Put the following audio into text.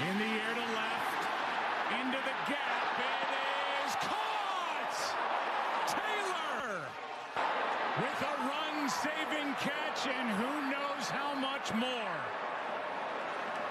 In the air to left. Into the gap. It is caught! Taylor! With a run-saving catch and who knows how much more.